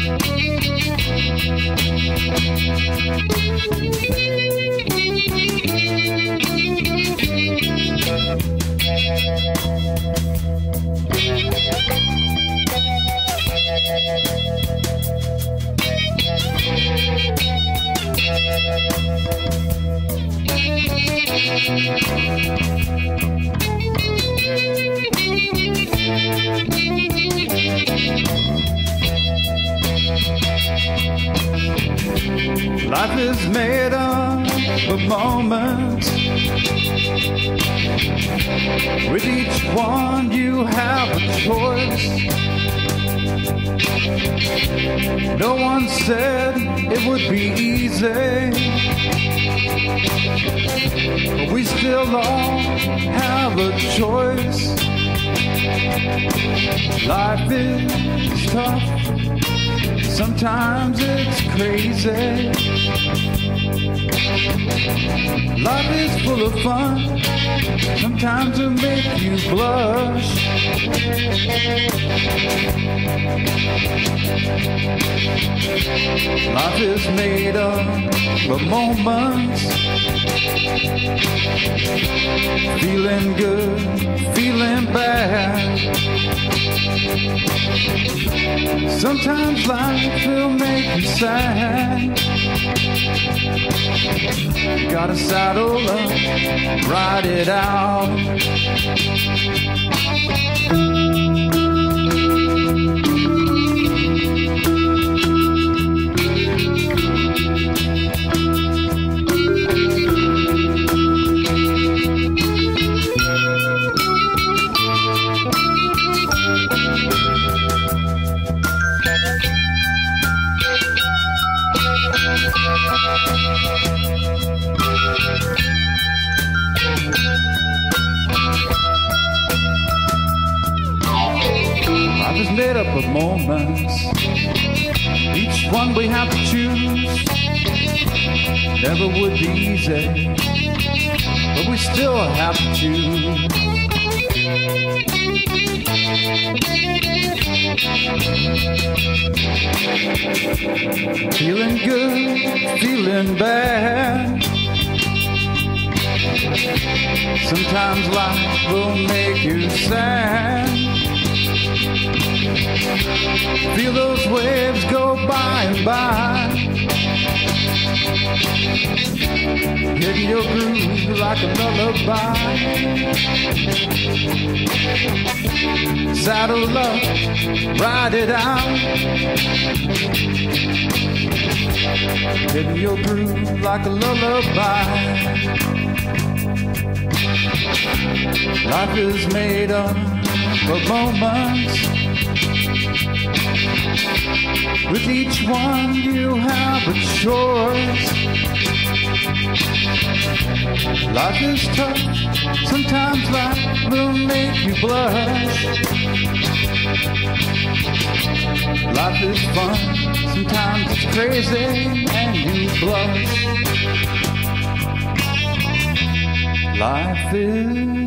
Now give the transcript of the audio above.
Thank Life is made up of moments. With each one, you have a choice. No one said it would be easy. But we still all have a choice. Life is tough. Sometimes it's crazy. Life is full of fun. Sometimes it'll make you blush. Life is made up of moments. Feeling good, feeling bad. Sometimes life will make you sad. Gotta saddle up, ride it out. Is made up of moments. Each one we have to choose. Never would be easy, but we still have to choose. Feeling good, feeling bad. Sometimes life will make you sad. Feel those waves go by and by. Hitting your groove like a lullaby. Saddle up, ride it out. Hitting your groove like a lullaby. Life is made up of moments. With each one you have a choice. Life is tough, sometimes life will make you blush. Life is fun, sometimes it's crazy and you blush. Life is